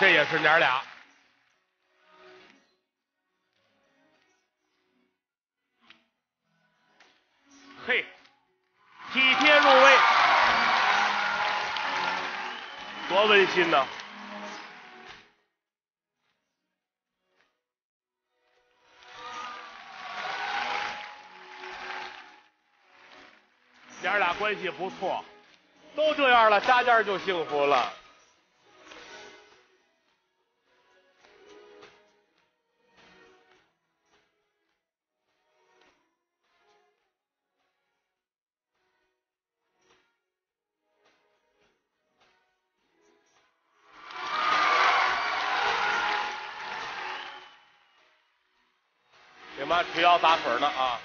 这也是娘俩。嘿，体贴入微，多温馨呐！娘俩关系不错，都这样了，家家就幸福了。你妈捶腰打腿呢啊！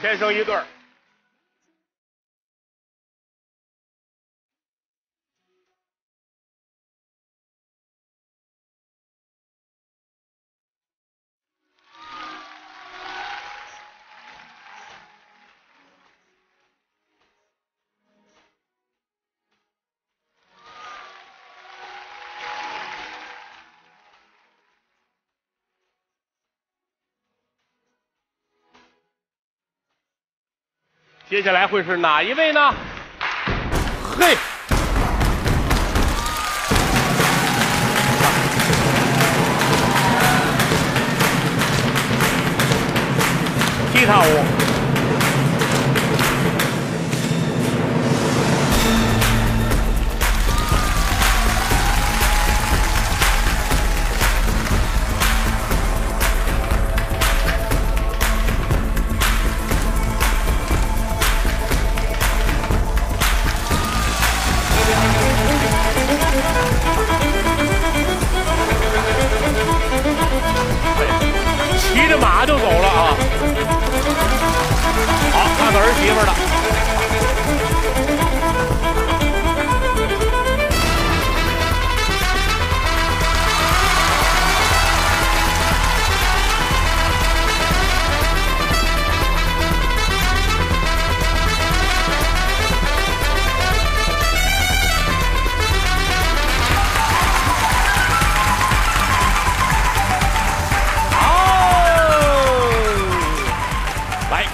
天生一对儿。接下来会是哪一位呢？嘿，踢踏舞。他就走了啊！好，看看儿媳妇的。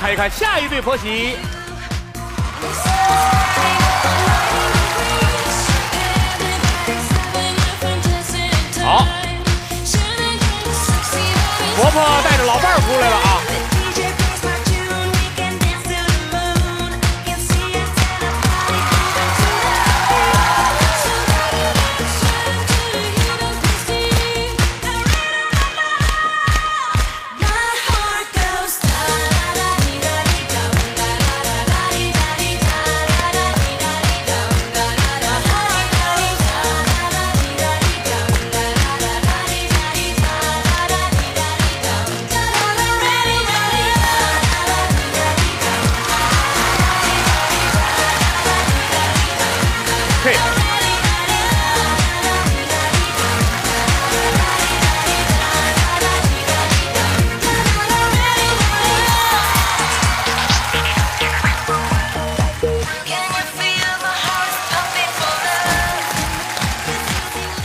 看一看下一对婆媳。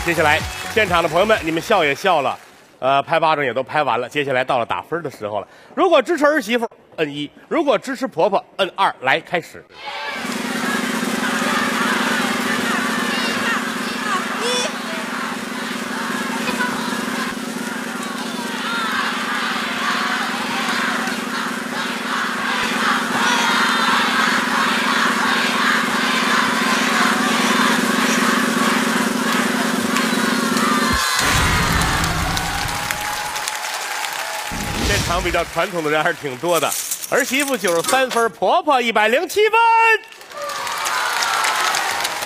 接下来现场的朋友们，你们笑也笑了，呃，拍巴掌也都拍完了，接下来到了打分的时候了。如果支持儿媳妇，摁一；如果支持婆婆，摁二。来，开始。现场比较传统的人还是挺多的。儿媳妇九十三分，婆婆一百零七分。